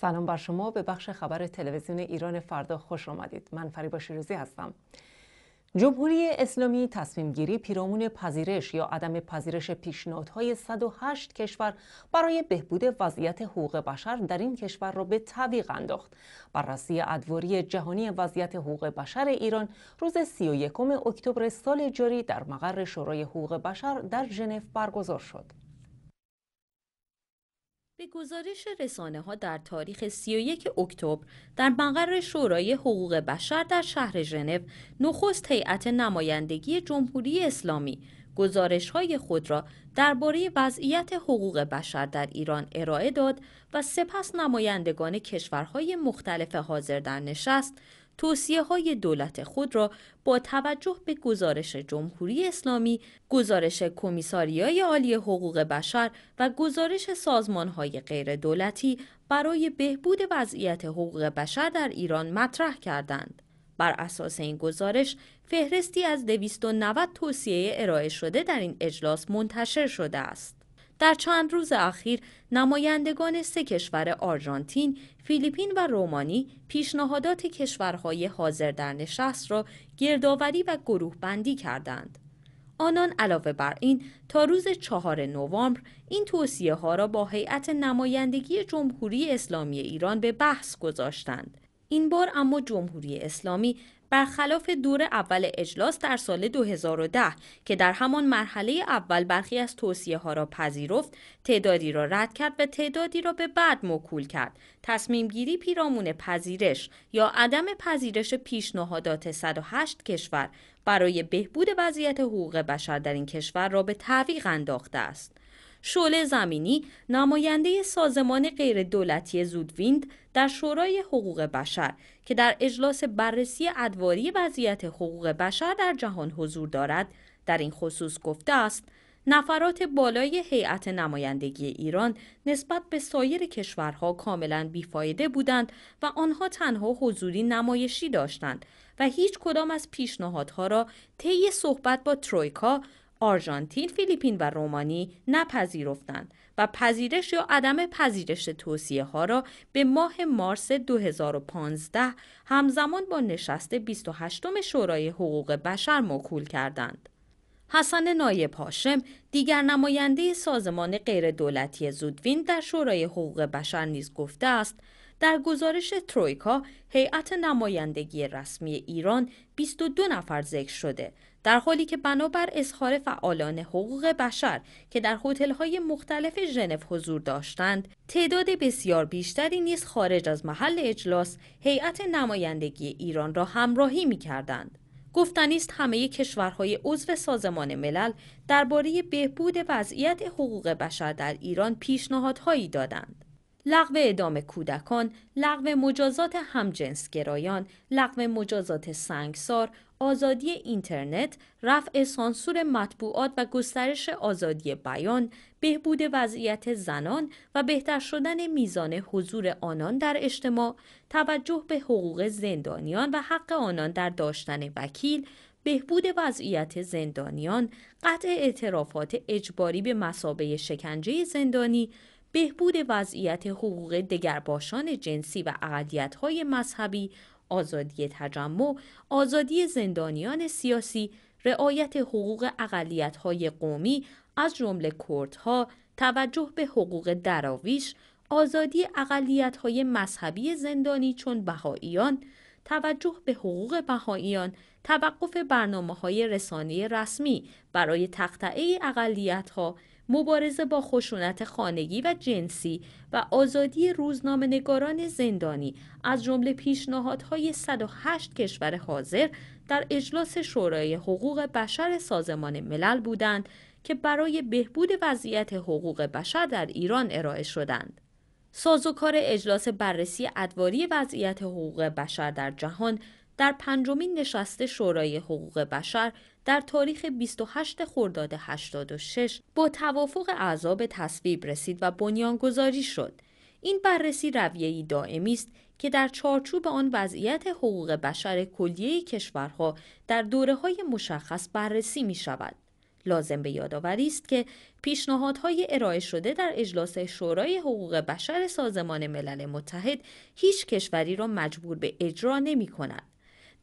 سلام بر شما به بخش خبر تلویزیون ایران فردا خوش آمدید من فریبا شیروزی هستم جمهوری اسلامی تصمیم گیری پیرامون پذیرش یا عدم پذیرش پیشنهادهای 108 کشور برای بهبود وضعیت حقوق بشر در این کشور را به تعویق انداخت. بررسی ادواری جهانی وضعیت حقوق بشر ایران روز 31 اکتبر سال جاری در مقر شورای حقوق بشر در ژنو برگزار شد. به گزارش رسانه ها در تاریخ 31 اکتبر در مقر شورای حقوق بشر در شهر ژنو نخست هیئت نمایندگی جمهوری اسلامی گزارش های خود را درباره وضعیت حقوق بشر در ایران ارائه داد و سپس نمایندگان کشورهای مختلف حاضر در نشست توصیه های دولت خود را با توجه به گزارش جمهوری اسلامی، گزارش کمیساریای عالی حقوق بشر و گزارش سازمان های غیر دولتی برای بهبود وضعیت حقوق بشر در ایران مطرح کردند. بر اساس این گزارش فهرستی از 290 توصیه ارائه شده در این اجلاس منتشر شده است. در چند روز اخیر نمایندگان سه کشور آرژانتین، فیلیپین و رومانی پیشنهادات کشورهای حاضر در نشست را گردآوری و گروه بندی کردند. آنان علاوه بر این تا روز چهار نوامبر این توصیه ها را با هیئت نمایندگی جمهوری اسلامی ایران به بحث گذاشتند. این بار اما جمهوری اسلامی برخلاف دور اول اجلاس در سال 2010 که در همان مرحله اول برخی از توصیه ها را پذیرفت تعدادی را رد کرد و تعدادی را به بعد موکول کرد. تصمیم گیری پیرامون پذیرش یا عدم پذیرش پیشنهادات 108 کشور برای بهبود وضعیت حقوق بشر در این کشور را به تعویق انداخته است. شعله زمینی نماینده سازمان غیر دولتی زودویند در شورای حقوق بشر که در اجلاس بررسی ادواری وضعیت حقوق بشر در جهان حضور دارد. در این خصوص گفته است نفرات بالای هیئت نمایندگی ایران نسبت به سایر کشورها کاملا بیفایده بودند و آنها تنها حضوری نمایشی داشتند و هیچ کدام از پیشنهادها را طی صحبت با ترویکا آرژانتین، فیلیپین و رومانی نپذیرفتند و پذیرش یا عدم پذیرش توصیه ها را به ماه مارس 2015 همزمان با نشست 28 شورای حقوق بشر موکول کردند. حسن نایب هاشم دیگر نماینده سازمان غیردولتی زودوین در شورای حقوق بشر نیز گفته است در گزارش ترویکا هیئت نمایندگی رسمی ایران 22 نفر ذکر شده در حالی که بنابر اظهار فعالان حقوق بشر که در هتل‌های مختلف ژنو حضور داشتند تعداد بسیار بیشتری نیز خارج از محل اجلاس هیئت نمایندگی ایران را همراهی می‌کردند. گفتنی است همه کشورهای عضو سازمان ملل درباره بهبود وضعیت حقوق بشر در ایران پیشنهادهایی دادند. لغو اعدام کودکان، لغو مجازات همجنسگرایان، لغو مجازات سنگسار، آزادی اینترنت، رفع سانسور مطبوعات و گسترش آزادی بیان، بهبود وضعیت زنان و بهتر شدن میزان حضور آنان در اجتماع، توجه به حقوق زندانیان و حق آنان در داشتن وکیل، بهبود وضعیت زندانیان، قطع اعترافات اجباری به مسابه شکنجه زندانی، بهبود وضعیت حقوق دگرباشان جنسی و اقلیت‌های مذهبی، آزادی تجمع، آزادی زندانیان سیاسی، رعایت حقوق اقلیت‌های قومی از جمله کردها، توجه به حقوق دراویش، آزادی اقلیت‌های مذهبی زندانی چون بهاییان، توجه به حقوق بهاییان، توقف برنامه های رسانه رسمی برای تقطعه اقلیت‌ها، مبارزه با خشونت خانگی و جنسی و آزادی روزنامه نگاران زندانی از جمله پیشنهادهای 108 کشور حاضر در اجلاس شورای حقوق بشر سازمان ملل بودند که برای بهبود وضعیت حقوق بشر در ایران ارائه شدند. سازوکار اجلاس بررسی ادواری وضعیت حقوق بشر در جهان در پنجمین نشست شورای حقوق بشر در تاریخ 28 خرداد 86 با توافق اعضا به تصویب رسید و بنیانگذاری شد. این بررسی رویه‌ای دائمی است که در چارچوب آن وضعیت حقوق بشر کلیه کشورها در دوره های مشخص بررسی می شود. لازم به یادآوری است که پیشنهادهای ارائه شده در اجلاس شورای حقوق بشر سازمان ملل متحد هیچ کشوری را مجبور به اجرا نمی کند.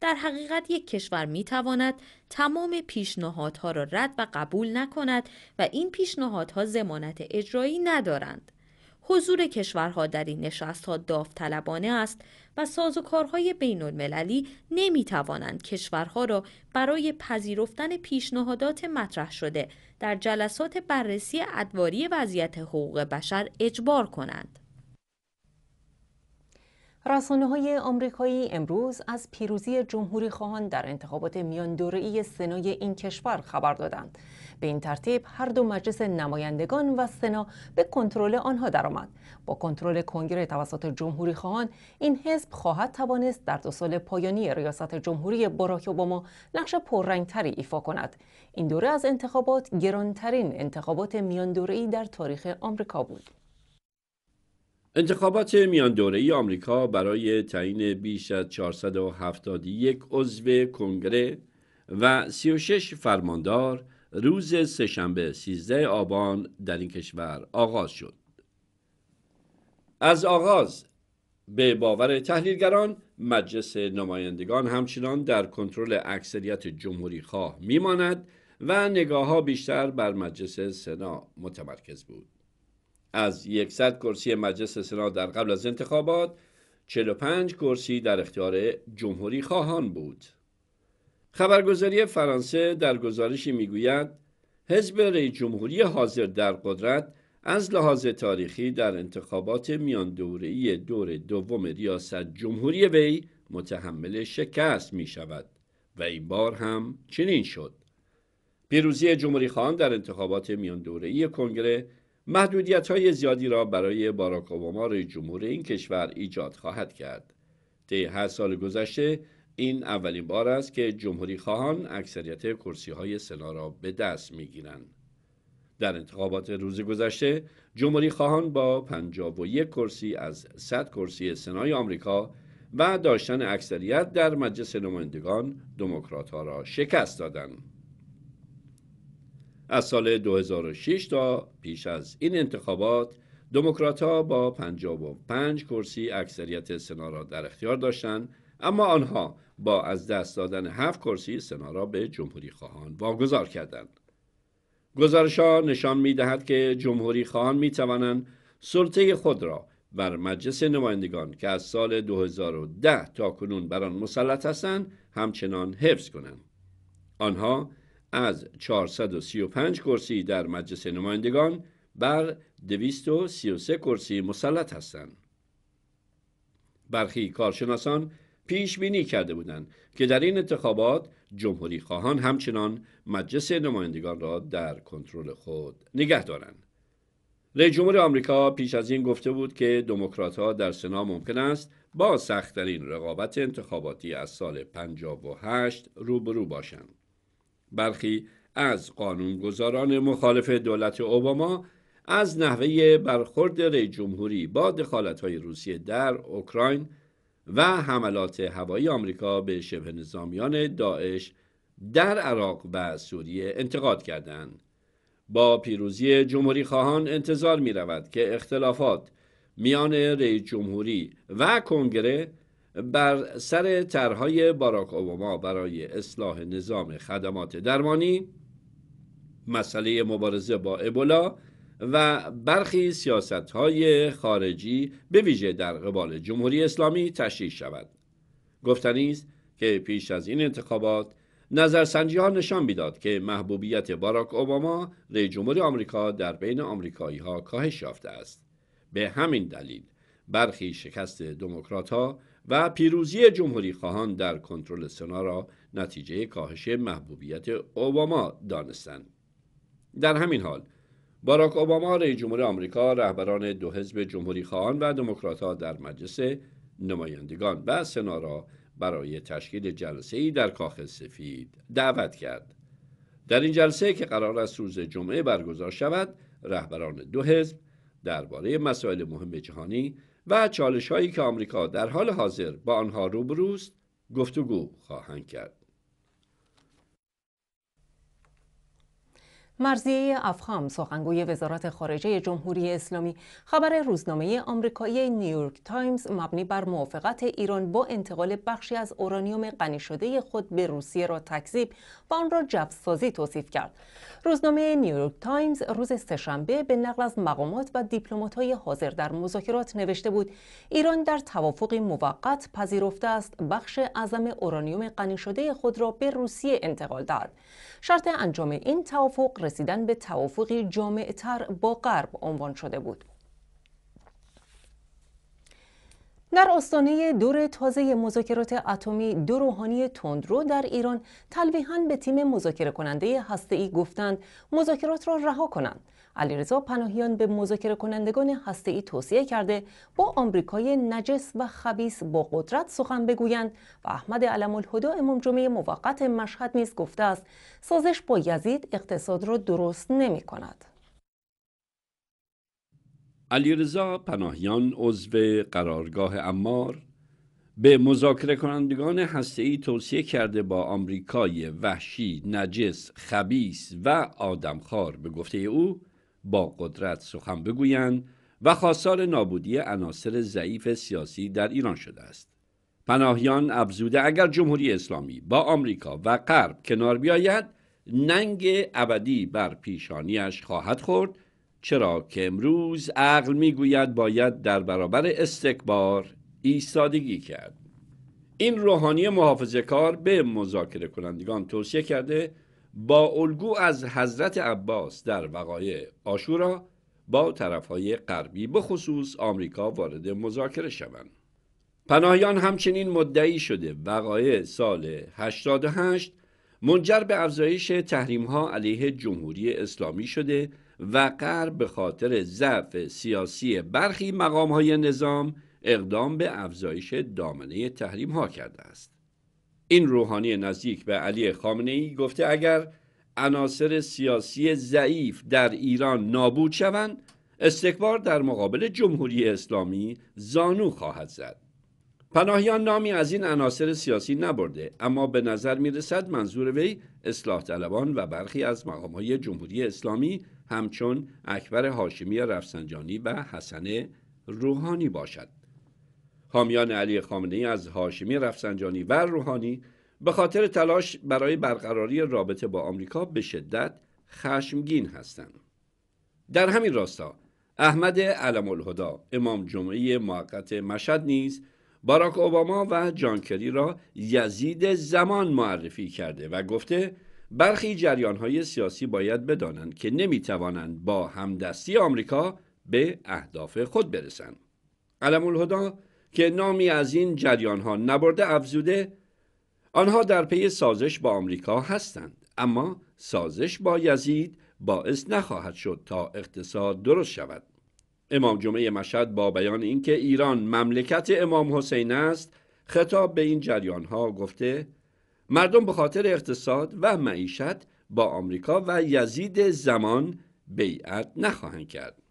در حقیقت یک کشور می تواند تمام پیشنهادها را رد و قبول نکند و این پیشنهادها زمانت اجرایی ندارند. حضور کشورها در این نشستها داوطلبانه است و سازوکارهای بین المللی نمی توانند کشورها را برای پذیرفتن پیشنهادات مطرح شده در جلسات بررسی ادواری وضعیت حقوق بشر اجبار کنند. رسانه های آمریکایی امروز از پیروزی جمهوری خواهان در انتخابات میان دوره‌ای سنای این کشور خبر دادند. به این ترتیب هر دو مجلس نمایندگان و سنا به کنترل آنها درآمد. با کنترل کنگره توسط جمهوری خواهان این حزب خواهد توانست در دو سال پایانی ریاست جمهوری باراک اوباما نقش پررنگتری ایفا کند. این دوره از انتخابات گرانترین انتخابات میان دوره‌ای در تاریخ آمریکا بود. انتخابات میان ای آمریکا برای تعیین بیش از 471 عضو کنگره و 36 فرماندار روز سهشنبه 13 آبان در این کشور آغاز شد. از آغاز به باور تحلیلگران مجلس نمایندگان همچنان در کنترل اکثریت جمهوری خواه میماند و نگاه ها بیشتر بر مجلس سنا متمرکز بود. از 100 کرسی مجلس سنا در قبل از انتخابات 45 کرسی در اختیار جمهوری خواهان بود. خبرگزاری فرانسه در گزارشی می‌گوید حزب ری جمهوری حاضر در قدرت از لحاظ تاریخی در انتخابات میان دوره‌ای دور دوم ریاست جمهوری وی متحمل شکست می شود و این بار هم چنین شد. پیروزی جمهوری خان در انتخابات میان دوره‌ای کنگره محدودیت های زیادی را برای باراک اوباما رئیس جمهور این کشور ایجاد خواهد کرد. طی هر سال گذشته این اولین بار است که جمهوری خواهان اکثریت کرسی های سنا را به دست می گیرند. در انتخابات روز گذشته جمهوری خواهان با 51 کرسی از 100 کرسی سنای آمریکا و داشتن اکثریت در مجلس نمایندگان دموکرات ها را شکست دادند. از سال 2006 تا پیش از این انتخابات دموکرات ها با 55 کرسی اکثریت سنا را در اختیار داشتند اما آنها با از دست دادن هفت کرسی سنا را به جمهوری خواهان واگذار کردند. گزارش ها نشان می دهد که جمهوری خواهان می توانند سلطه خود را بر مجلس نمایندگان که از سال 2010 تا کنون بر آن مسلط هستند همچنان حفظ کنند. آنها از 435 کرسی در مجلس نمایندگان بر 233 کرسی مسلط هستند. برخی کارشناسان پیش بینی کرده بودند که در این انتخابات جمهوری خواهان همچنان مجلس نمایندگان را در کنترل خود نگه دارند. رئیس جمهور آمریکا پیش از این گفته بود که ها در سنا ممکن است با سختترین رقابت انتخاباتی از سال 58 روبرو باشند. برخی از قانونگذاران مخالف دولت اوباما از نحوه برخورد رئیس جمهوری با های روسیه در اوکراین و حملات هوایی آمریکا به شبه نظامیان داعش در عراق و سوریه انتقاد کردند. با پیروزی جمهوری خواهان انتظار می رود که اختلافات میان رئیس جمهوری و کنگره بر سر طرحهای باراک اوباما برای اصلاح نظام خدمات درمانی مسئله مبارزه با ابولا و برخی سیاست های خارجی به ویژه در قبال جمهوری اسلامی تشریح شود. گفتنی است که پیش از این انتخابات نظرسنجی ها نشان می‌داد که محبوبیت باراک اوباما رئیس جمهور آمریکا در بین آمریکایی ها کاهش یافته است. به همین دلیل برخی شکست دموکرات ها و پیروزی جمهوری خواهان در کنترل سنا را نتیجه کاهش محبوبیت اوباما دانستند در همین حال باراک اوباما رئیس جمهور آمریکا رهبران دو حزب جمهوری خواهان و دموکراتها در مجلس نمایندگان و سنا را برای تشکیل جلسه ای در کاخ سفید دعوت کرد. در این جلسه که قرار است روز جمعه برگزار شود، رهبران دو حزب درباره مسائل مهم جهانی و چالش هایی که آمریکا در حال حاضر با آنها روبروست گفتگو خواهند کرد. مرزیه افخام سخنگوی وزارت خارجه جمهوری اسلامی خبر روزنامه آمریکایی نیویورک تایمز مبنی بر موافقت ایران با انتقال بخشی از اورانیوم غنی شده خود به روسیه را تکذیب و آن را جوسازی توصیف کرد. روزنامه نیویورک تایمز روز سهشنبه به نقل از مقامات و دیپلمات‌های حاضر در مذاکرات نوشته بود ایران در توافقی موقت پذیرفته است بخش اعظم اورانیوم غنی شده خود را به روسیه انتقال دهد. شرط انجام این توافق رسیدن به توافقی جامعتر با غرب عنوان شده بود. در آستانه دور تازه مذاکرات اتمی دو روحانی تندرو در ایران تلویحا به تیم مذاکره کننده ای گفتند مذاکرات را رها کنند علیرضا پناهیان به مذاکره کنندگان ای توصیه کرده با آمریکای نجس و خبیس با قدرت سخن بگویند و احمد علم الهدا امام جمعه موقت مشهد نیز گفته است سازش با یزید اقتصاد را درست نمی کند. علیرضا پناهیان عضو قرارگاه امار به مذاکره کنندگان هسته‌ای توصیه کرده با آمریکای وحشی، نجس، خبیس و آدمخوار به گفته او با قدرت سخن بگویند و خواستار نابودی عناصر ضعیف سیاسی در ایران شده است. پناهیان افزوده اگر جمهوری اسلامی با آمریکا و غرب کنار بیاید ننگ ابدی بر پیشانیش خواهد خورد چرا که امروز عقل می‌گوید باید در برابر استکبار ایستادگی کرد. این روحانی محافظه کار به مذاکره کنندگان توصیه کرده با الگو از حضرت عباس در وقایع آشورا با طرفهای غربی به خصوص آمریکا وارد مذاکره شوند. پناهیان همچنین مدعی شده وقایع سال 88 منجر به افزایش تحریم ها علیه جمهوری اسلامی شده و غرب به خاطر ضعف سیاسی برخی مقام های نظام اقدام به افزایش دامنه تحریم ها کرده است. این روحانی نزدیک به علی خامنه ای گفته اگر عناصر سیاسی ضعیف در ایران نابود شوند استکبار در مقابل جمهوری اسلامی زانو خواهد زد. پناهیان نامی از این عناصر سیاسی نبرده اما به نظر می رسد منظور وی اصلاح طلبان و برخی از مقام های جمهوری اسلامی همچون اکبر هاشمی رفسنجانی و حسن روحانی باشد. حامیان علی خامنه از هاشمی رفسنجانی و روحانی به خاطر تلاش برای برقراری رابطه با آمریکا به شدت خشمگین هستند. در همین راستا احمد علم الهدا امام جمعه موقت مشهد نیز باراک اوباما و جانکری را یزید زمان معرفی کرده و گفته برخی جریان های سیاسی باید بدانند که نمی توانند با همدستی آمریکا به اهداف خود برسند. علم الهدا که نامی از این جریان ها نبرده افزوده آنها در پی سازش با آمریکا هستند اما سازش با یزید باعث نخواهد شد تا اقتصاد درست شود امام جمعه مشهد با بیان اینکه ایران مملکت امام حسین است خطاب به این جریان ها گفته مردم به خاطر اقتصاد و معیشت با آمریکا و یزید زمان بیعت نخواهند کرد.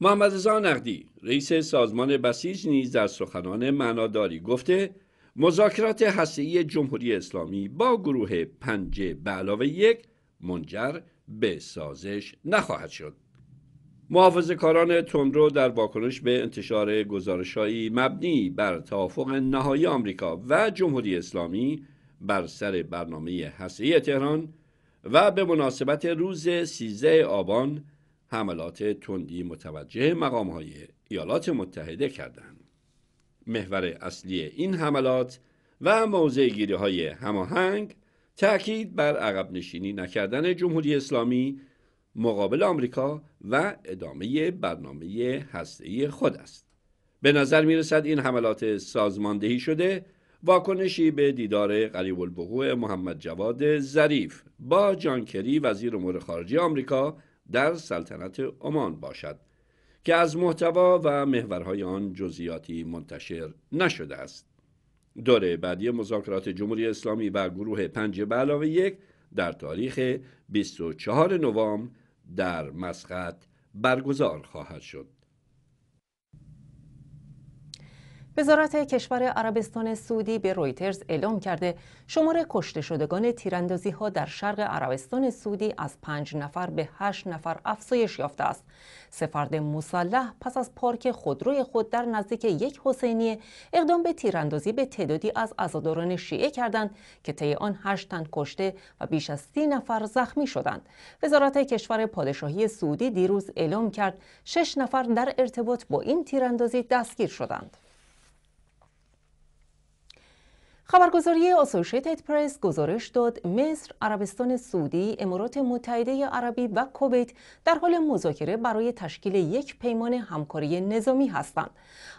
محمد رضا نقدی رئیس سازمان بسیج نیز در سخنان معناداری گفته مذاکرات هسته‌ای جمهوری اسلامی با گروه پنجه به علاوه یک منجر به سازش نخواهد شد. محافظ کاران تندرو در واکنش به انتشار گزارشهایی مبنی بر توافق نهایی آمریکا و جمهوری اسلامی بر سر برنامه هسته‌ای تهران و به مناسبت روز 13 آبان حملات تندی متوجه مقام های ایالات متحده کردند. محور اصلی این حملات و موضع گیری های هماهنگ تأکید بر عقب نشینی نکردن جمهوری اسلامی مقابل آمریکا و ادامه برنامه هسته‌ای خود است. به نظر می رسد این حملات سازماندهی شده واکنشی به دیدار قریب البقوع محمد جواد ظریف با جان کری وزیر امور خارجه آمریکا در سلطنت عمان باشد که از محتوا و محورهای آن جزئیاتی منتشر نشده است. دوره بعدی مذاکرات جمهوری اسلامی و گروه پنج به علاوه یک در تاریخ 24 نوامبر در مسقط برگزار خواهد شد. وزارت کشور عربستان سعودی به رویترز اعلام کرده شمار کشته شدگان تیراندازی ها در شرق عربستان سعودی از پنج نفر به هشت نفر افزایش یافته است. سفرد مسلح پس از پارک خودروی خود در نزدیک یک حسینیه اقدام به تیراندازی به تعدادی از عزاداران شیعه کردند که طی آن هشت تن کشته و بیش از سی نفر زخمی شدند. وزارت کشور پادشاهی سعودی دیروز اعلام کرد شش نفر در ارتباط با این تیراندازی دستگیر شدند. خبرگزاری اسوسییتد پرس گزارش داد مصر، عربستان سعودی، امارات متحده عربی و کویت در حال مذاکره برای تشکیل یک پیمان همکاری نظامی هستند.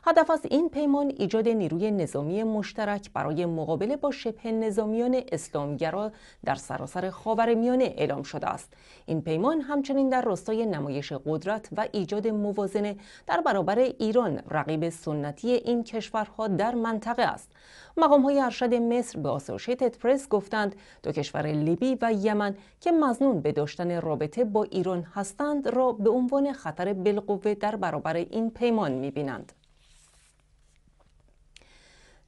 هدف از این پیمان ایجاد نیروی نظامی مشترک برای مقابله با شبه نظامیان اسلامگرا در سراسر خاورمیانه اعلام شده است. این پیمان همچنین در راستای نمایش قدرت و ایجاد موازنه در برابر ایران رقیب سنتی این کشورها در منطقه است. مقام های ارشد مصر به آسوشیتد پرس گفتند دو کشور لیبی و یمن که مزنون به داشتن رابطه با ایران هستند را به عنوان خطر بالقوه در برابر این پیمان می‌بینند.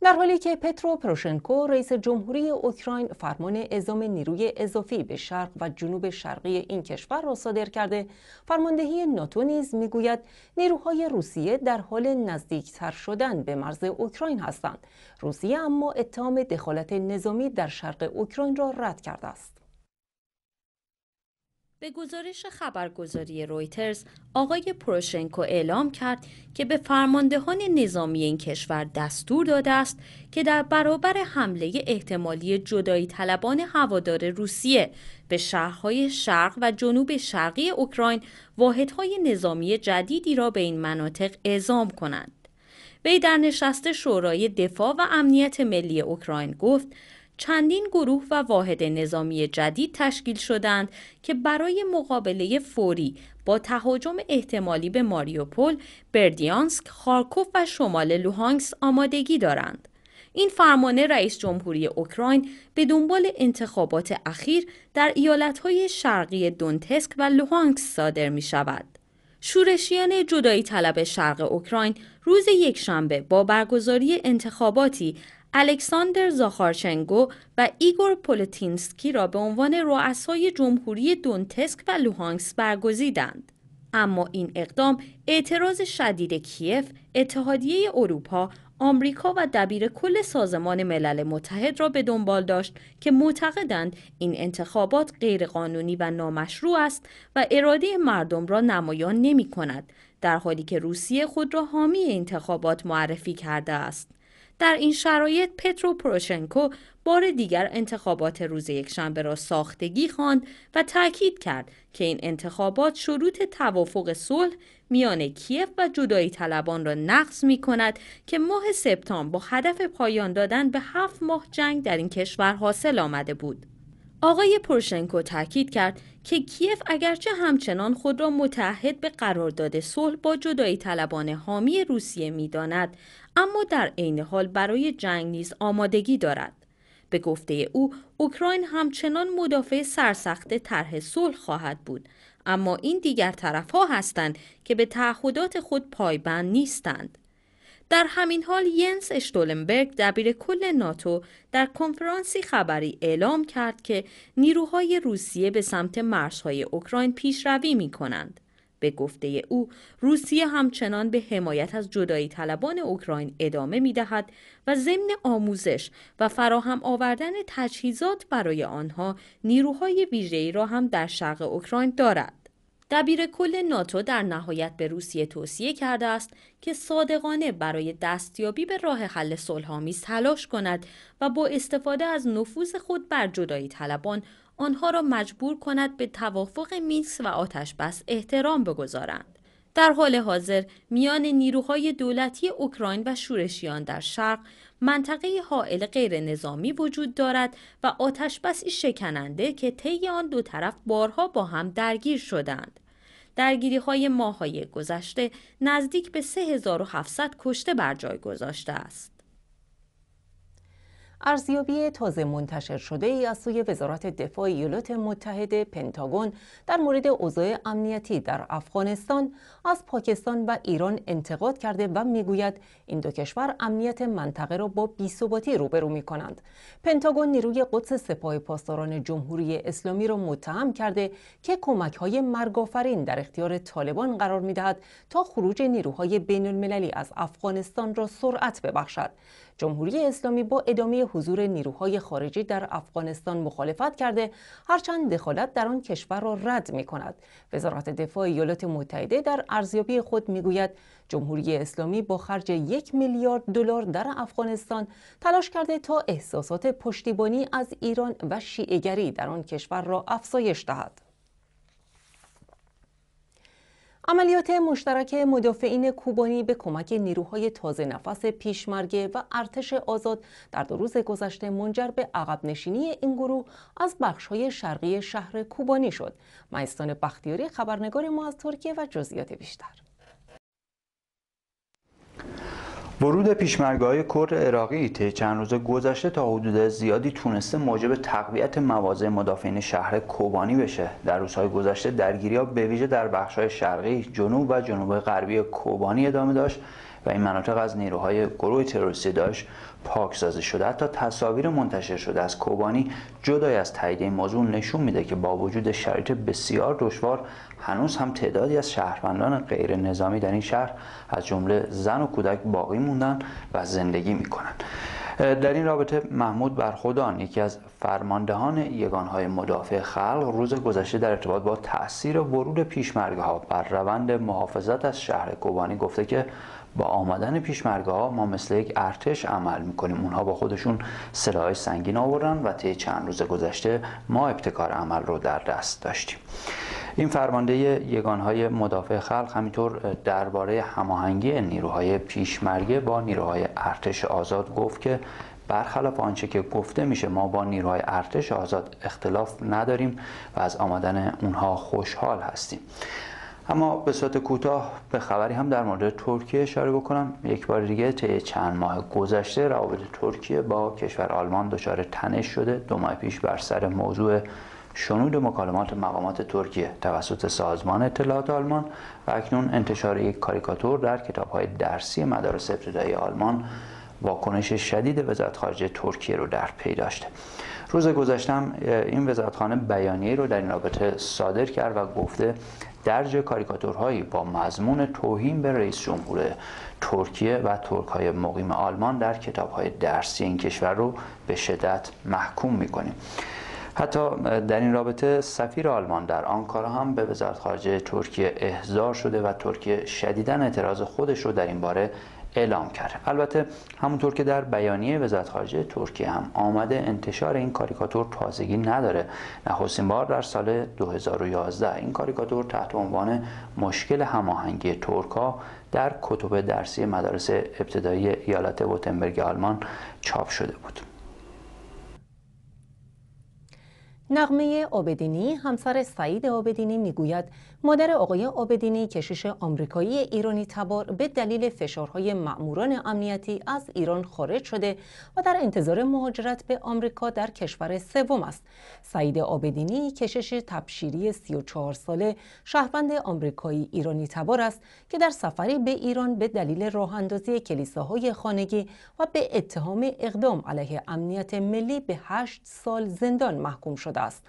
در حالی که پترو پروشنکو رئیس جمهوری اوکراین فرمان اعزام نیروی اضافی به شرق و جنوب شرقی این کشور را صادر کرده فرماندهی ناتو نیز می‌گوید نیروهای روسیه در حال نزدیکتر شدن به مرز اوکراین هستند. روسیه اما اتهام دخالت نظامی در شرق اوکراین را رد کرده است. به گزارش خبرگزاری رویترز آقای پروشنکو اعلام کرد که به فرماندهان نظامی این کشور دستور داده است که در برابر حمله احتمالی جدایی طلبان هوادار روسیه به شهرهای شرق و جنوب شرقی اوکراین واحدهای نظامی جدیدی را به این مناطق اعزام کنند. وی در نشست شورای دفاع و امنیت ملی اوکراین گفت چندین گروه و واحد نظامی جدید تشکیل شدند که برای مقابله فوری با تهاجم احتمالی به ماریوپول، بردیانسک، خارکوف و شمال لوهانکس آمادگی دارند. این فرمان رئیس جمهوری اوکراین به دنبال انتخابات اخیر در ایالتهای شرقی دونتسک و لوهانسک صادر می شود. شورشیان جدایی طلب شرق اوکراین روز یکشنبه با برگزاری انتخاباتی الکساندر زاخارچنکو و ایگور پلوتنیتسکی را به عنوان رؤسای جمهوری دونتسک و لوهانسک برگزیدند. اما این اقدام اعتراض شدید کیف، اتحادیه اروپا، آمریکا و دبیر کل سازمان ملل متحد را به دنبال داشت که معتقدند این انتخابات غیرقانونی و نامشروع است و اراده مردم را نمایان نمی کند در حالی که روسیه خود را حامی انتخابات معرفی کرده است. در این شرایط پترو پروشنکو بار دیگر انتخابات روز یکشنبه را ساختگی خواند و تاکید کرد که این انتخابات شروط توافق صلح میان کیف و جدایی طلبان را نقض می کند که ماه سپتامبر با هدف پایان دادن به هفت ماه جنگ در این کشور حاصل آمده بود. آقای پروشنکو تاکید کرد که کیف اگرچه همچنان خود را متحد به قرارداد صلح با جدایی طلبان حامی روسیه می‌داند اما در عین حال برای جنگ نیز آمادگی دارد به گفته او اوکراین همچنان مدافع سرسخت طرح صلح خواهد بود اما این دیگر طرف ها هستند که به تعهدات خود پایبند نیستند در همین حال ینس اشتولنبرگ دبیر کل ناتو در کنفرانسی خبری اعلام کرد که نیروهای روسیه به سمت مرزهای اوکراین پیشروی می کنند. به گفته او روسیه همچنان به حمایت از جدایی طلبان اوکراین ادامه می دهد و ضمن آموزش و فراهم آوردن تجهیزات برای آنها نیروهای ویژه‌ای را هم در شرق اوکراین دارد. دبیر کل ناتو در نهایت به روسیه توصیه کرده است که صادقانه برای دستیابی به راه حل صلحآمیز تلاش کند و با استفاده از نفوذ خود بر جدایی طلبان آنها را مجبور کند به توافق مینسک و آتش بس احترام بگذارند. در حال حاضر میان نیروهای دولتی اوکراین و شورشیان در شرق منطقه حائل غیر نظامی وجود دارد و آتش بسی شکننده که طی آن دو طرف بارها با هم درگیر شدند. درگیری های ماهای گذشته نزدیک به 3700 کشته بر جای گذاشته است. ارزیابی تازه منتشر شده ای از سوی وزارت دفاع ایالات متحده پنتاگون در مورد اوضاع امنیتی در افغانستان از پاکستان و ایران انتقاد کرده و می‌گوید این دو کشور امنیت منطقه را با بی‌ثباتی روبرو می کنند. پنتاگون نیروی قدس سپاه پاسداران جمهوری اسلامی را متهم کرده که کمک های مرگافرین در اختیار طالبان قرار می دهد تا خروج نیروهای بین المللی از افغانستان را سرعت ببخشد. جمهوری اسلامی با ادامه حضور نیروهای خارجی در افغانستان مخالفت کرده هرچند دخالت در آن کشور را رد می کند. وزارت دفاع ایالات متحده در ارزیابی خود می‌گوید جمهوری اسلامی با خرج یک میلیارد دلار در افغانستان تلاش کرده تا احساسات پشتیبانی از ایران و شیعهگری در آن کشور را افزایش دهد. عملیات مشترک مدافعین کوبانی به کمک نیروهای تازه نفس پیشمرگه و ارتش آزاد در دو روز گذشته منجر به عقب نشینی این گروه از بخشهای شرقی شهر کوبانی شد. مایستان بختیاری خبرنگار ما از ترکیه و جزئیات بیشتر. ورود های کرد عراقی طی چند روز گذشته تا حدود زیادی تونسته موجب تقویت مواضع مدافعین شهر کوبانی بشه. در روزهای گذشته درگیری به ویژه در بخش‌های شرقی جنوب و جنوب غربی کوبانی ادامه داشت و این مناطق از نیروهای گروه تروریستی داشت پاکسازی شده. حتی تصاویر منتشر شده از کوبانی جدای از تایید این موضوع نشون میده که با وجود شرایط بسیار دشوار هنوز هم تعدادی از شهروندان غیر نظامی در این شهر از جمله زن و کودک باقی موندن و زندگی می‌کنن. در این رابطه محمود برخودان یکی از فرماندهان یگانهای مدافع خلق روز گذشته در ارتباط با تاثیر ورود پیشمرگه ها بر روند محافظت از شهر کوبانی گفته که با آمدن پیشمرگه ها ما مثل یک ارتش عمل می‌کنیم. اونها با خودشون سلاح سنگین آوردن و طی چند روز گذشته ما ابتکار عمل رو در دست داشتیم. این فرمانده یگانهای مدافع خلق همینطور درباره هماهنگی نیروهای پیشمرگه با نیروهای ارتش آزاد گفت که برخلاف آنچه که گفته میشه ما با نیروهای ارتش آزاد اختلاف نداریم و از آمدن اونها خوشحال هستیم. اما به صورت کوتاه به خبری هم در مورد ترکیه اشاره بکنم. یک بار دیگه طی چند ماه گذشته روابط ترکیه با کشور آلمان دچار تنش شده. دو ماه پیش بر سر موضوع شنود مکالمات مقامات ترکیه توسط سازمان اطلاعات آلمان و اکنون انتشار یک کاریکاتور در کتاب های درسی مدارس ابتدایی آلمان واکنش شدید وزارت خارجه ترکیه رو در پی داشته. روز گذشتم این وزارتخانه بیانیه رو در این رابطه صادر کرد و گفته درج کاریکاتورهایی با مضمون توهین به رئیس جمهور ترکیه و ترک های مقیم آلمان در کتاب های درسی این کشور رو به شدت محکوم می‌کنیم. حتی در این رابطه سفیر آلمان در آنکارا هم به وزارت خارجه ترکیه احضار شده و ترکیه شدیدا اعتراض خودش رو در این باره اعلام کرد. البته همونطور که در بیانیه وزارت خارجه ترکیه هم آمده انتشار این کاریکاتور تازگی نداره. نخستین بار در سال 2011 این کاریکاتور تحت عنوان مشکل هماهنگی ترکا در کتب درسی مدارس ابتدایی ایالت وتنبرگ آلمان چاپ شده بود. نقمه آبدینی همسر سعید آبدینی می‌گوید مادر آقای آبدینی کشیش آمریکایی ایرانی تبار به دلیل فشارهای مأموران امنیتی از ایران خارج شده و در انتظار مهاجرت به آمریکا در کشور سوم است. سعید آبدینی کشش تبشیری 34 ساله شهروند آمریکایی ایرانی تبار است که در سفری به ایران به دلیل راه اندازی کلیساهای خانگی و به اتهام اقدام علیه امنیت ملی به 8 سال زندان محکوم شده است.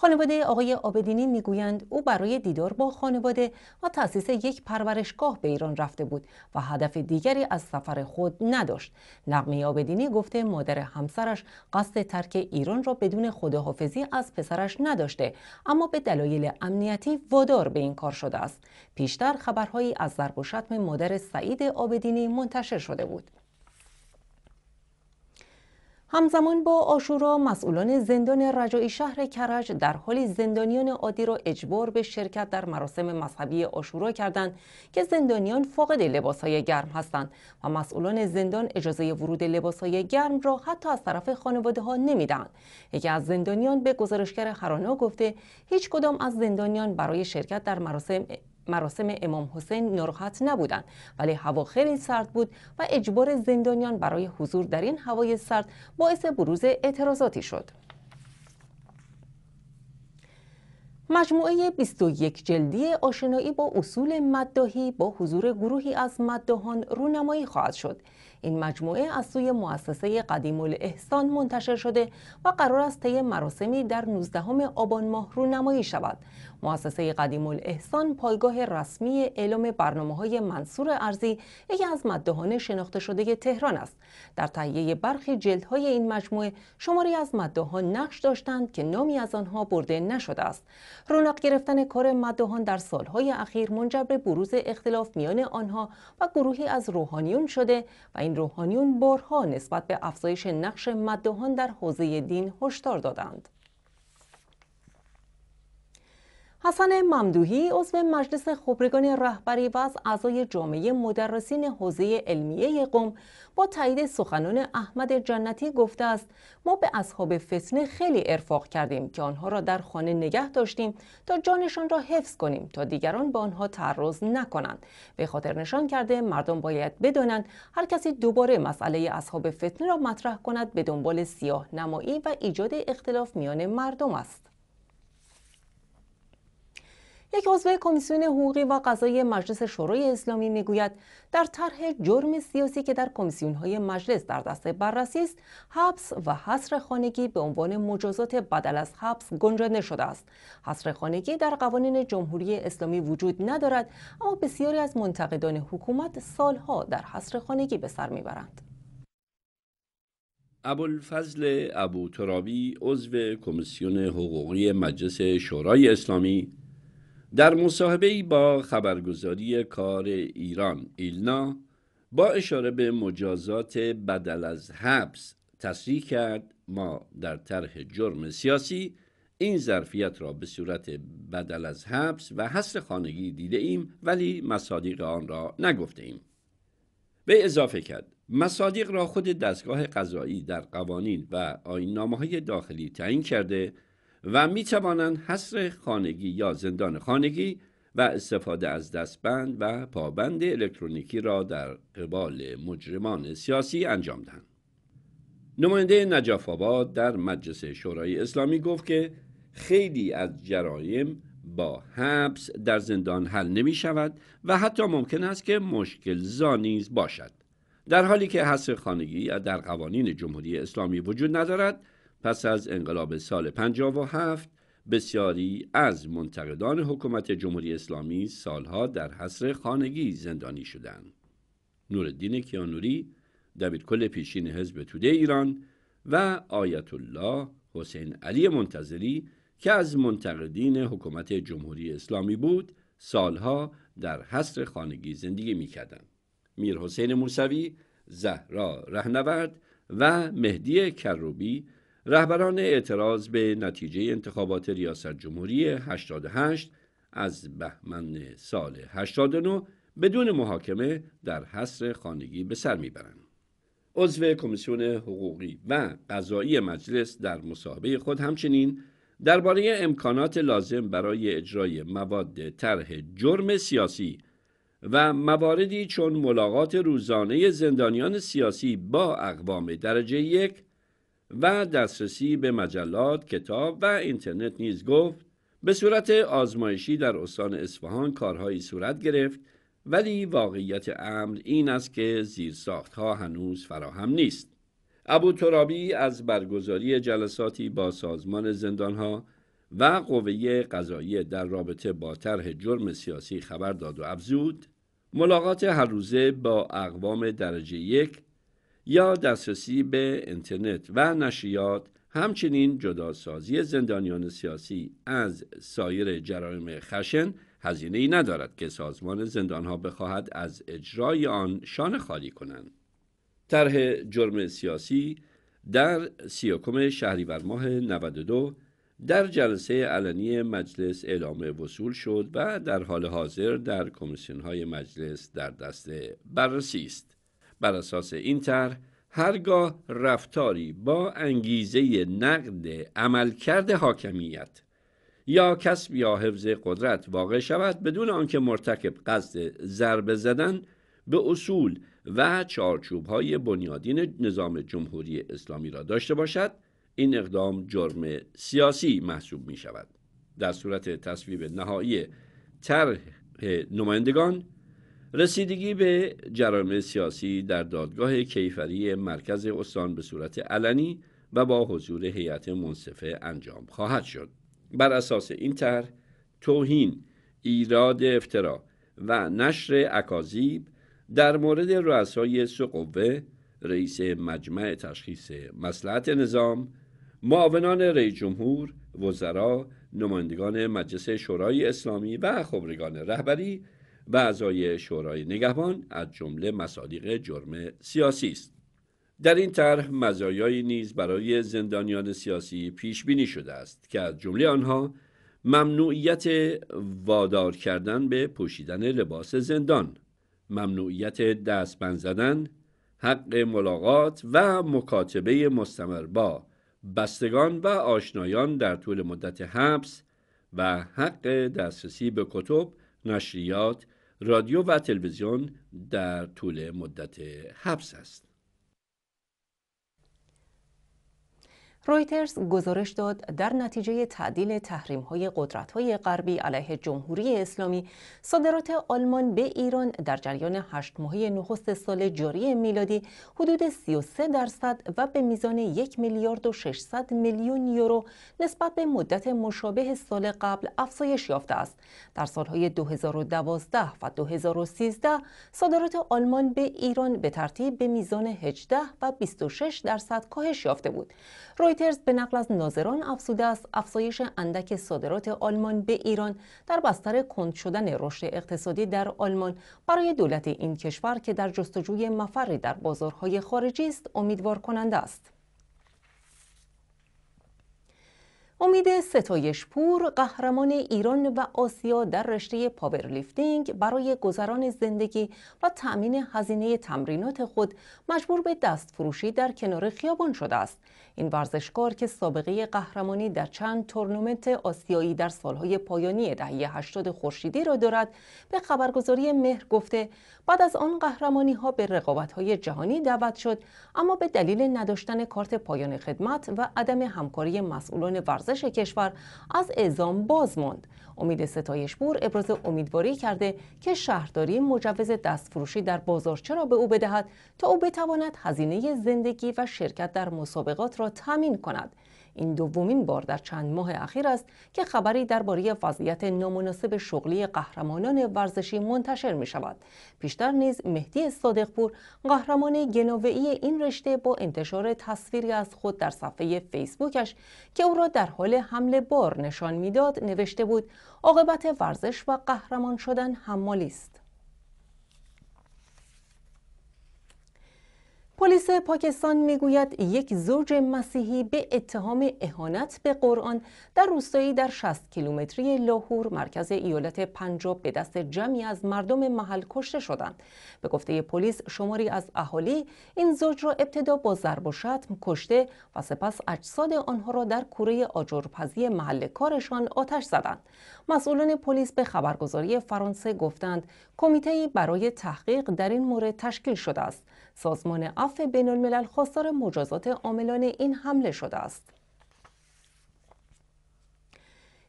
خانواده آقای آبدینی می‌گویند او برای دیدار با خانواده و تأسیس یک پرورشگاه به ایران رفته بود و هدف دیگری از سفر خود نداشت. نقمه آبدینی گفته مادر همسرش قصد ترک ایران را بدون خداحافظی از پسرش نداشته اما به دلایل امنیتی وادار به این کار شده است. پیشتر خبرهایی از ضرب و شتم مادر سعید آبدینی منتشر شده بود. همزمان با آشورا مسئولان زندان رجایی شهر کرج در حالی زندانیان عادی را اجبار به شرکت در مراسم مذهبی آشورا کردند که زندانیان فاقد لباسهای گرم هستند و مسئولان زندان اجازه ورود لباسهای گرم را حتی از طرف خانواده ها نمی‌دهند. یکی از زندانیان به گزارشگر هرانا گفته هیچ کدام از زندانیان برای شرکت در مراسم مراسم امام حسین ناراحت نبودند ولی هوا خیلی سرد بود و اجبار زندانیان برای حضور در این هوای سرد باعث بروز اعتراضاتی شد. مجموعه 21 جلدی آشنایی با اصول مدداهی با حضور گروهی از مدداهان رونمایی خواهد شد. این مجموعه از سوی مؤسسه قدیم الاحسان منتشر شده و قرار است طی مراسمی در 19 آبان ماه رونمایی شود. مؤسسه قدیم الاحسان پایگاه رسمی اعلام برنامه های منصور ارزی یکی از مدهان شناخته شده تهران است. در تهیه برخی جلدهای این مجموعه شماری از مدهان نقش داشتند که نامی از آنها برده نشده است. رونق گرفتن کار مدهان در سالهای اخیر منجر به بروز اختلاف میان آنها و گروهی از روحانیون شده و این روحانیون بارها نسبت به افزایش نقش مدهان در حوزه دین هشدار دادند. حسن ممدوحی عضو مجلس خبرگان رهبری و از اعضای جامعه مدرسین حوزه علمیه قوم با تایید سخنان احمد جنتی گفته است ما به اصحاب فتنه خیلی ارفاق کردیم که آنها را در خانه نگه داشتیم تا جانشان را حفظ کنیم تا دیگران به آنها تعرض نکنند. به خاطر نشان کرده مردم باید بدانند هر کسی دوباره مسئله اصحاب فتنه را مطرح کند به دنبال سیاه نمایی و ایجاد اختلاف میان مردم است. یک عضو کمیسیون حقوقی و قضایی مجلس شورای اسلامی می‌گوید در طرح جرم سیاسی که در های مجلس در دست بررسی است حبس و حصر خانگی به عنوان مجازات بدل از حبس گنجانده شده است. حصر خانگی در قوانین جمهوری اسلامی وجود ندارد اما بسیاری از منتقدان حکومت سالها در حصر خانگی به سر می‌برند. ابوالفضل ابو ترابی عضو کمیسیون حقوقی مجلس شورای اسلامی در مصاحبه با خبرگزاری کار ایران ایلنا با اشاره به مجازات بدل از حبس تصریح کرد ما در طرح جرم سیاسی این ظرفیت را به صورت بدل از حبس و حصر خانگی دیده ایم ولی مصادیق آن را نگفته ایم. به اضافه کرد مصادیق را خود دستگاه قضایی در قوانین و آینامه های داخلی تعیین کرده و می توانند حصر خانگی یا زندان خانگی و استفاده از دستبند و پابند الکترونیکی را در قبال مجرمان سیاسی انجام دهند. نماینده نجاف آباد در مجلس شورای اسلامی گفت که خیلی از جرایم با حبس در زندان حل نمی شود و حتی ممکن است که مشکل زانیز باشد. در حالی که حصر خانگی در قوانین جمهوری اسلامی وجود ندارد پس از انقلاب سال 57 بسیاری از منتقدان حکومت جمهوری اسلامی سالها در حصر خانگی زندانی شدند. نورالدین کیانوری دبیر کل پیشین حزب توده ایران و آیت الله حسین علی منتظری که از منتقدین حکومت جمهوری اسلامی بود سالها در حصر خانگی زندگی می‌کردند. میر حسین موسوی، زهرا رهنورد و مهدی کروبی رهبران اعتراض به نتیجه انتخابات ریاست جمهوری 88 از بهمن سال 89 بدون محاکمه در حصر خانگی به سر می‌برند. عضو کمیسیون حقوقی و قضایی مجلس در مصاحبه خود همچنین درباره امکانات لازم برای اجرای مواد طرح جرم سیاسی و مواردی چون ملاقات روزانه زندانیان سیاسی با اقوام درجه یک و دسترسی به مجلات، کتاب و اینترنت نیز گفت به صورت آزمایشی در استان اصفهان کارهایی صورت گرفت ولی واقعیت امر این است که ها هنوز فراهم نیست. ابو ترابی از برگزاری جلساتی با سازمان زندانها و قوه قضایی در رابطه با طرح جرم سیاسی خبر داد و افزود ملاقات هر روزه با اقوام درجه یک یا دسترسی به اینترنت و نشریات همچنین جداسازی زندانیان سیاسی از سایر جرایم خشن هزینه ای ندارد که سازمان زندانها بخواهد از اجرای آن شان خالی کنند. طرح جرم سیاسی در سیاکم شهریور ماه 92 در جلسه علنی مجلس اعلام وصول شد و در حال حاضر در کمیسیون های مجلس در دست بررسی است. بر اساس این طرح هرگاه رفتاری با انگیزه نقد عملکرد حاکمیت یا کسب یا حفظ قدرت واقع شود بدون آنکه مرتکب قصد ضربه زدن به اصول و چارچوب های بنیادین نظام جمهوری اسلامی را داشته باشد این اقدام جرم سیاسی محسوب می شود در صورت تصویب نهایی طرح نمایندگان رسیدگی به جرائم سیاسی در دادگاه کیفری مرکز استان به صورت علنی و با حضور هیئت منصفه انجام خواهد شد. بر اساس این طرح توهین ایراد افترا و نشر اکاذیب در مورد رؤسای سقوه رئیس مجمع تشخیص مسلحت نظام معاونان رئیس جمهور وزرا نمایندگان مجلس شورای اسلامی و خبرگان رهبری و اعضای شورای نگهبان از جمله مصادیق جرم سیاسی است. در این طرح مزایایی نیز برای زندانیان سیاسی پیش بینی شده است که از جمله آنها ممنوعیت وادار کردن به پوشیدن لباس زندان ممنوعیت دستبند زدن حق ملاقات و مکاتبه مستمر با بستگان و آشنایان در طول مدت حبس و حق دسترسی به کتب، نشریات، رادیو و تلویزیون در طول مدت حبس است. رویترز گزارش داد در نتیجه تعدیل تحریم های قدرت های غربی علیه جمهوری اسلامی صادرات آلمان به ایران در جریان هشت ماهه نخست سال جاری میلادی حدود 33 درصد و به میزان یک میلیارد و 600 میلیون یورو نسبت به مدت مشابه سال قبل افزایش یافته است. در سالهای 2012 و 2013 صادرات آلمان به ایران به ترتیب به میزان 18 و 26 درصد کاهش یافته بود. به نقل از ناظران افزوده است افزایش اندک صادرات آلمان به ایران در بستر کند شدن رشد اقتصادی در آلمان برای دولت این کشور که در جستجوی مفری در بازارهای خارجی است امیدوار کننده است. امید ستایش پور قهرمان ایران و آسیا در رشته پاورلیفتینگ برای گذران زندگی و تأمین هزینه تمرینات خود مجبور به دست فروشی در کنار خیابان شده است. این ورزشکار که سابقه قهرمانی در چند تورنمنت آسیایی در سالهای پایانی دهه 80 خورشیدی را دارد به خبرگزاری مهر گفته بعد از آن قهرمانی ها به رقابت های جهانی دعوت شد اما به دلیل نداشتن کارت پایان خدمت و عدم همکاری مسئولان ورزش کشور از اعزام باز ماند. امید ستایشپور ابراز امیدواری کرده که شهرداری مجوز دستفروشی در بازارچه را به او بدهد تا او بتواند هزینه زندگی و شرکت در مسابقات را تامین کند. این دومین بار در چند ماه اخیر است که خبری درباره وضعیت نامناسب شغلی قهرمانان ورزشی منتشر می شود. پیشتر نیز مهدی صادقپور قهرمان گناوهای این رشته با انتشار تصویری از خود در صفحه فیسبوکش که او را در حال حمل بار نشان می‌داد نوشته بود عاقبت ورزش و قهرمان شدن حمالی است. پلیس پاکستان می‌گوید یک زوج مسیحی به اتهام اهانت به قرآن در روستایی در 60 کیلومتری لاهور مرکز ایالت پنجاب به دست جمعی از مردم محل کشته شدند. به گفته پلیس شماری از اهالی این زوج را ابتدا با ضرب و شتم کشته و سپس اجساد آنها را در کوره آجرپزی محل کارشان آتش زدند. مسئولان پلیس به خبرگزاری فرانسه گفتند کمیته برای تحقیق در این مورد تشکیل شده است. سازمان عفو بین الملل خواستار مجازات عاملان این حمله شده است.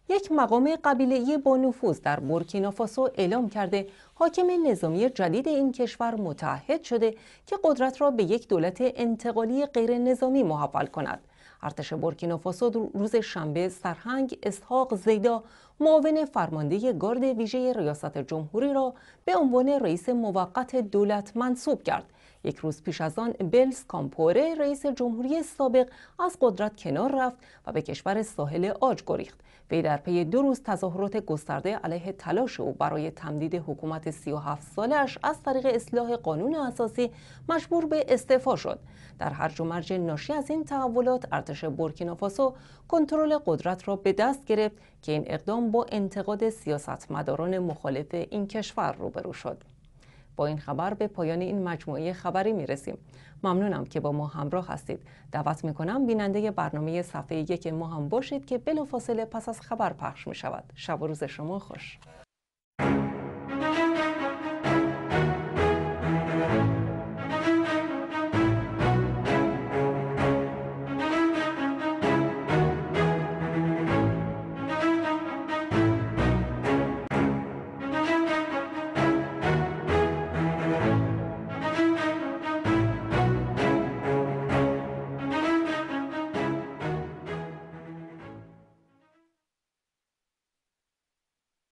یک مقام قبیله‌ای با نفوذ در بورکینافاسو اعلام کرده حاکم نظامی جدید این کشور متحد شده که قدرت را به یک دولت انتقالی غیر نظامی محول کند. ارتش بورکینافاسو روز شنبه سرهنگ اسحاق زیدا معاون فرمانده گارد ویژه ریاست جمهوری را به عنوان رئیس موقت دولت منصوب کرد یک روز پیش از آن بلز کامپوره رئیس جمهوری سابق از قدرت کنار رفت و به کشور ساحل آج گریخت. وی در پی دو روز تظاهرات گسترده علیه تلاش او برای تمدید حکومت 37 سالش از طریق اصلاح قانون اساسی مجبور به استعفا شد. در هرج و مرج ناشی از این تحولات ارتش بورکینافاسو کنترل قدرت را به دست گرفت که این اقدام با انتقاد سیاستمداران مخالف این کشور روبرو شد. با این خبر به پایان این مجموعه خبری می رسیم ممنونم که با ما همراه هستید. دعوت می کنم بیننده برنامه صفحه یک ما هم باشید که بلافاصله پس از خبر پخش می شود شب و روز شما خوش.